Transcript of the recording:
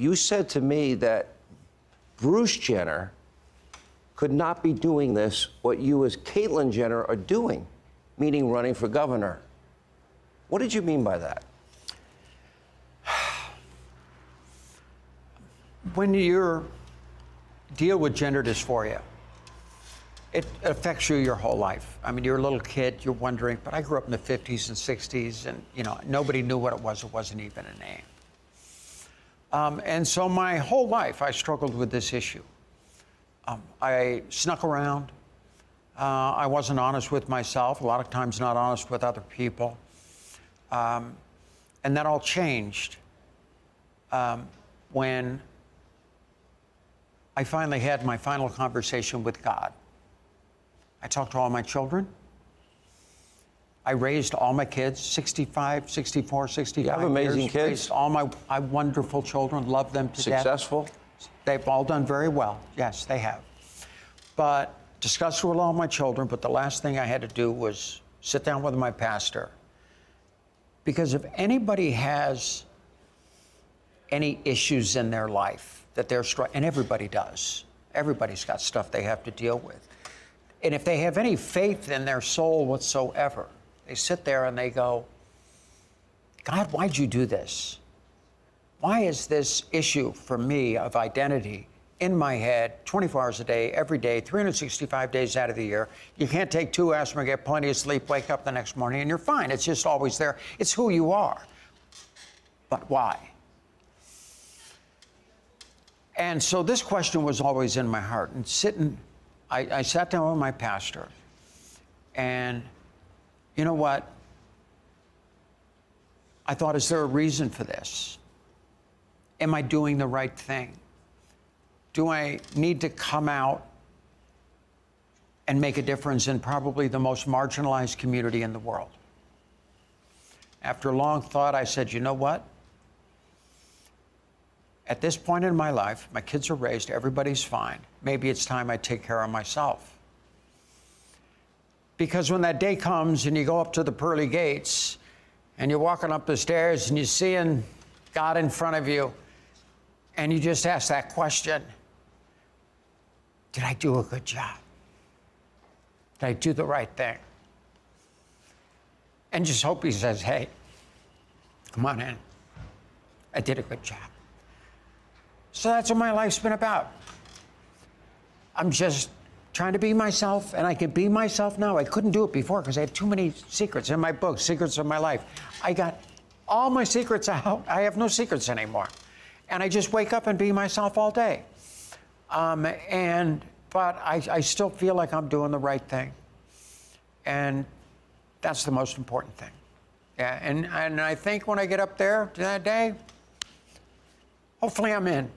you said to me that Bruce Jenner could not be doing this, what you as Caitlyn Jenner are doing, meaning running for governor. What did you mean by that? When you deal with gender dysphoria, it affects you your whole life. I mean, you're a little kid, you're wondering, but I grew up in the 50s and 60s, and you know, nobody knew what it was. It wasn't even a name. Um, and so my whole life, I struggled with this issue. Um, I snuck around. Uh, I wasn't honest with myself. A lot of times, not honest with other people. Um, and that all changed um, when I finally had my final conversation with God. I talked to all my children. I raised all my kids, 65, 64, 65 You have amazing years. kids. Raised all my, my wonderful children, love them to death. Successful? They've all done very well. Yes, they have. But discussed with all my children, but the last thing I had to do was sit down with my pastor. Because if anybody has any issues in their life that they're struggling, and everybody does, everybody's got stuff they have to deal with. And if they have any faith in their soul whatsoever, they sit there and they go, God, why'd you do this? Why is this issue for me of identity in my head 24 hours a day, every day, 365 days out of the year? You can't take two aspirin, get plenty of sleep, wake up the next morning, and you're fine. It's just always there. It's who you are. But why? And so this question was always in my heart. And sitting, I, I sat down with my pastor, and you know what? I thought, is there a reason for this? Am I doing the right thing? Do I need to come out and make a difference in probably the most marginalized community in the world? After long thought, I said, you know what? At this point in my life, my kids are raised, everybody's fine. Maybe it's time I take care of myself. Because when that day comes and you go up to the pearly gates and you're walking up the stairs and you're seeing God in front of you, and you just ask that question Did I do a good job? Did I do the right thing? And just hope He says, Hey, come on in. I did a good job. So that's what my life's been about. I'm just trying to be myself, and I can be myself now. I couldn't do it before because I had too many secrets in my book, Secrets of My Life. I got all my secrets out. I have no secrets anymore. And I just wake up and be myself all day. Um, and, but I, I still feel like I'm doing the right thing. And that's the most important thing. Yeah, and, and I think when I get up there that day, hopefully I'm in.